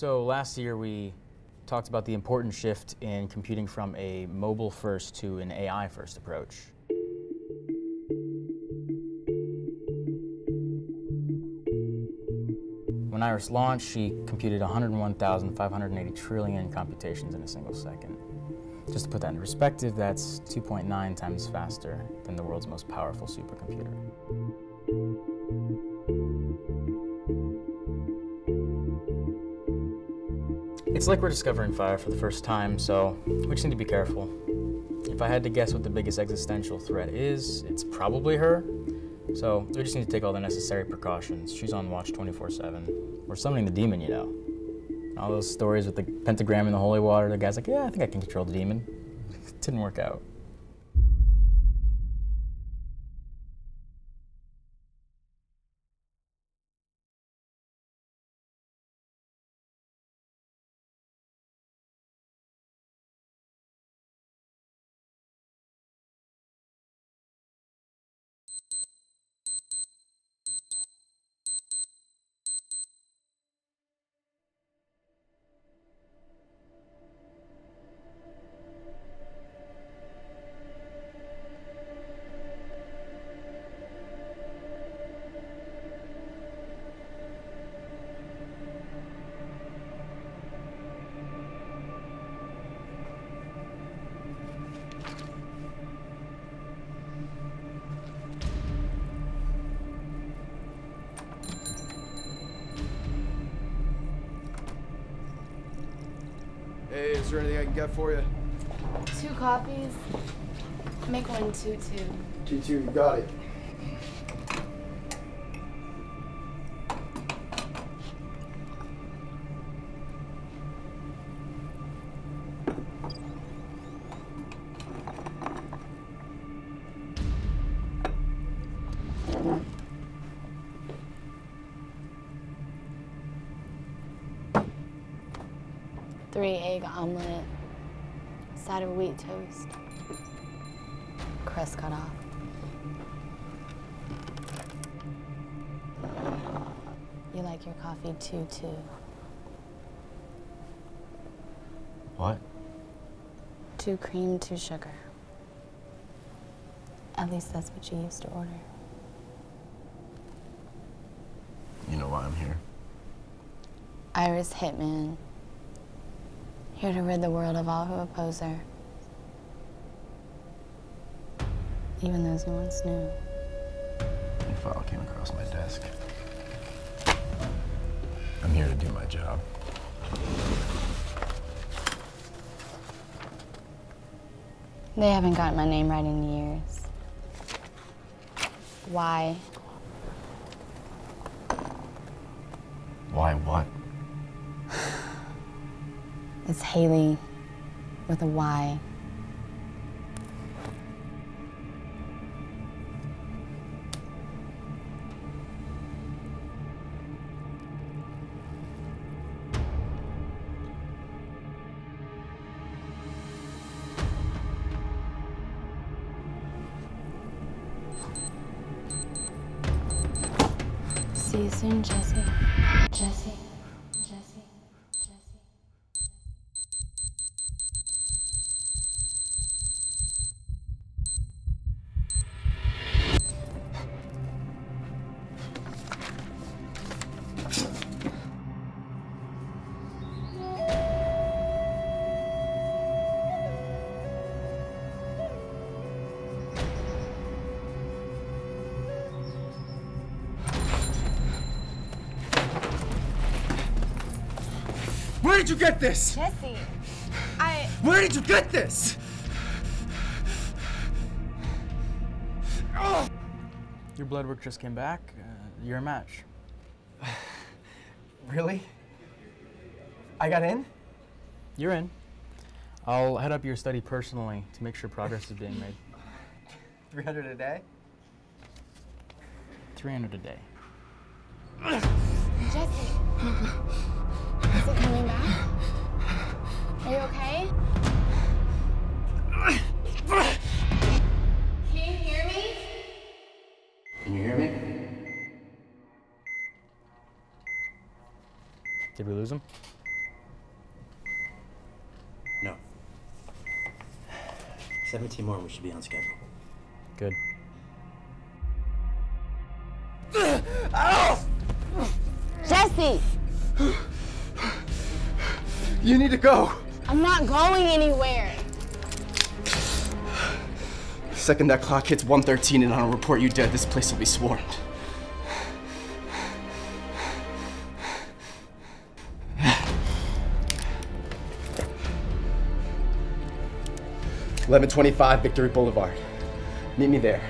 So last year we talked about the important shift in computing from a mobile first to an AI first approach. When Iris launched, she computed 101,580 trillion computations in a single second. Just to put that in perspective, that's 2.9 times faster than the world's most powerful supercomputer. It's like we're discovering fire for the first time, so we just need to be careful. If I had to guess what the biggest existential threat is, it's probably her. So we just need to take all the necessary precautions. She's on watch 24-7. We're summoning the demon, you know. All those stories with the pentagram and the holy water, the guy's like, yeah, I think I can control the demon. It didn't work out. Hey, is there anything I can get for you? Two coffees. Make one two two. G2, you got it. Three egg omelet. Side of wheat toast. Crust cut off. You like your coffee two two. What? Two cream, two sugar. At least that's what you used to order. You know why I'm here. Iris Hitman. Here to rid the world of all who oppose her. Even those who once knew. Your file came across my desk. I'm here to do my job. They haven't gotten my name right in years. Why? Why what? It's Haley with a Y. See you soon, Jesse. Jesse. Where did you get this? Jesse, I. Where did you get this? Oh. Your blood work just came back. Uh, you're a match. Really? I got in? You're in. I'll head up your study personally to make sure progress is being made. 300 a day? 300 a day. Jesse. Is it coming back? Are you okay? Can you hear me? Can you hear me? Did we lose him? No. 17 more, we should be on schedule. Good. Jesse! You need to go. I'm not going anywhere. The second that clock hits 113 and I don't report you dead, this place will be swarmed. Eleven twenty-five, Victory Boulevard. Meet me there.